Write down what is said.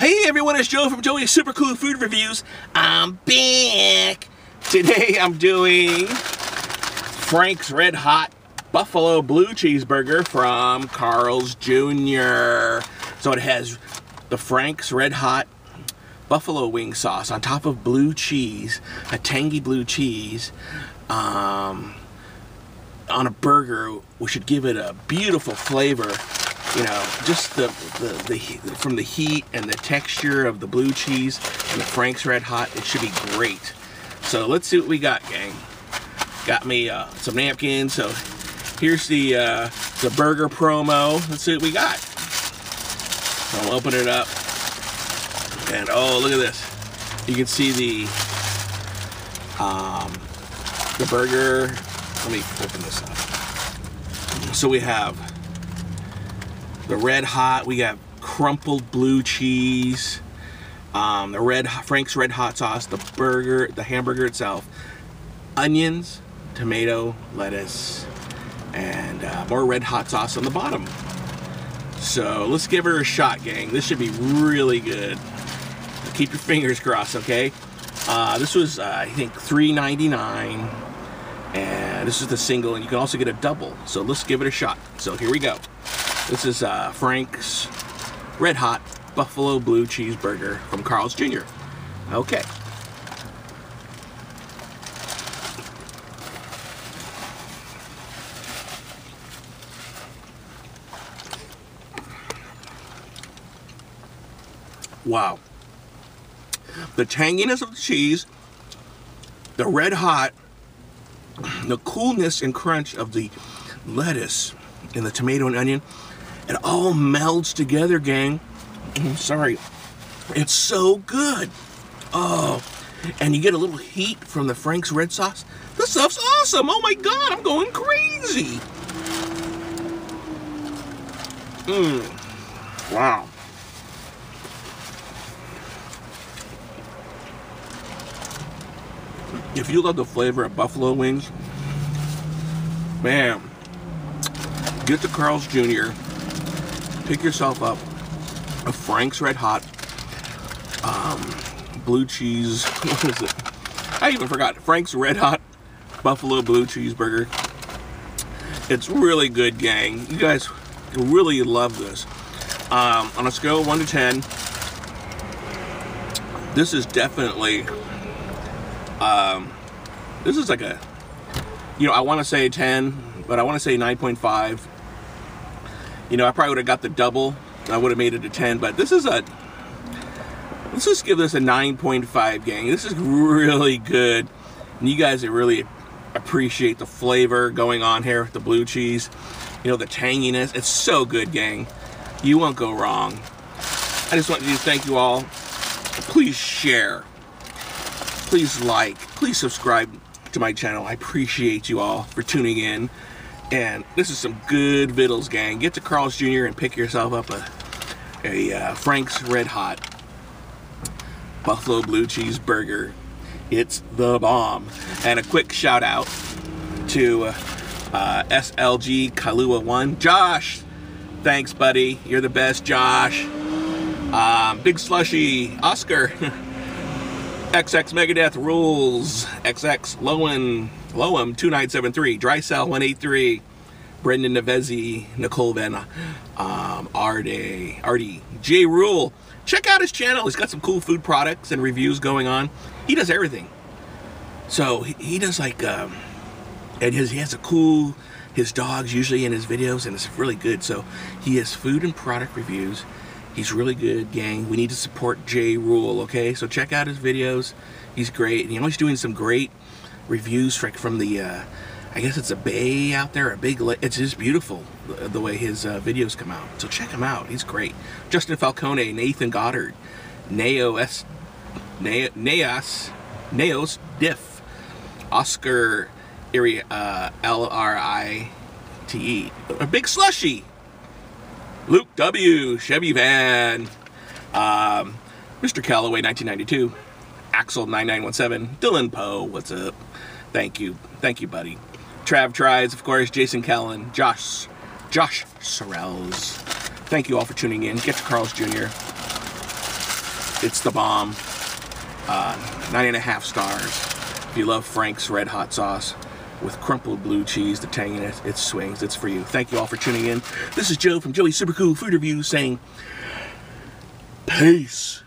Hey everyone, it's Joe from Joey's Super Cool Food Reviews. I'm back. Today I'm doing Frank's Red Hot Buffalo Blue Cheeseburger from Carl's Jr. So it has the Frank's Red Hot buffalo wing sauce on top of blue cheese, a tangy blue cheese, um, on a burger, which should give it a beautiful flavor you know, just the, the, the, from the heat and the texture of the blue cheese and the Frank's Red Hot, it should be great. So let's see what we got, gang. Got me uh, some napkins. So here's the uh, the burger promo. Let's see what we got. So I'll open it up. And oh, look at this. You can see the um, the burger. Let me open this up. So we have the red hot. We got crumpled blue cheese, um, the red Frank's red hot sauce, the burger, the hamburger itself, onions, tomato, lettuce, and uh, more red hot sauce on the bottom. So let's give her a shot, gang. This should be really good. Keep your fingers crossed, okay? Uh, this was, uh, I think, $3.99. And this is the single, and you can also get a double. So let's give it a shot. So here we go. This is uh, Frank's Red Hot Buffalo Blue Cheeseburger from Carl's Jr. Okay. Wow. The tanginess of the cheese, the red hot, the coolness and crunch of the lettuce and the tomato and onion, it all melds together, gang. I'm sorry. It's so good. Oh, and you get a little heat from the Frank's red sauce. This stuff's awesome. Oh my God, I'm going crazy. Mmm. Wow. If you love the flavor of buffalo wings, man, get to Carl's Jr pick yourself up a Frank's Red Hot um, blue cheese. What is it? I even forgot. Frank's Red Hot Buffalo Blue Cheeseburger. It's really good, gang. You guys really love this. Um, on a scale of 1 to 10, this is definitely, um, this is like a, you know, I want to say 10, but I want to say 9.5 you know, I probably would have got the double. I would have made it a 10, but this is a, let's just give this a 9.5 gang. This is really good. And you guys really appreciate the flavor going on here with the blue cheese. You know, the tanginess. It's so good, gang. You won't go wrong. I just want to thank you all. Please share. Please like. Please subscribe to my channel. I appreciate you all for tuning in. And this is some good vittles, gang. Get to Carl's Jr. and pick yourself up a, a uh, Frank's Red Hot Buffalo Blue Cheese Burger. It's the bomb. And a quick shout out to uh, SLG Kalua 1. Josh, thanks, buddy. You're the best, Josh. Um, Big Slushy, Oscar. XX Megadeth Rules, XX Lowen, Loam 2973, Dry Cell 183, Brendan Nevezzi, Nicole Van, um, Arde, Artie, J Rule. Check out his channel. He's got some cool food products and reviews going on. He does everything. So he, he does like, um, and his, he has a cool, his dogs usually in his videos and it's really good. So he has food and product reviews. He's really good, gang. We need to support J Rule, okay? So check out his videos. He's great. And he's doing some great reviews from the, uh, I guess it's a bay out there, a big lake. It's just beautiful the, way his uh, videos come out. So check him out. He's great. Justin Falcone, Nathan Goddard, Neos, Neos, Neos Diff, Oscar Iri, uh, L-R-I-T-E, a big slushy, Luke W, Chevy Van, um, Mr. Calloway, 1992, Axel 9917, Dylan Poe, what's up? Thank you. Thank you, buddy. Trav Tries, of course, Jason Callan, Josh, Josh Sorrells. Thank you all for tuning in. Get to Carl's Jr. It's the bomb. Uh, nine and a half stars. If you love Frank's Red Hot Sauce with crumpled blue cheese, the tang in it, it swings. It's for you. Thank you all for tuning in. This is Joe from Joey Super Cool Food Review saying, Peace.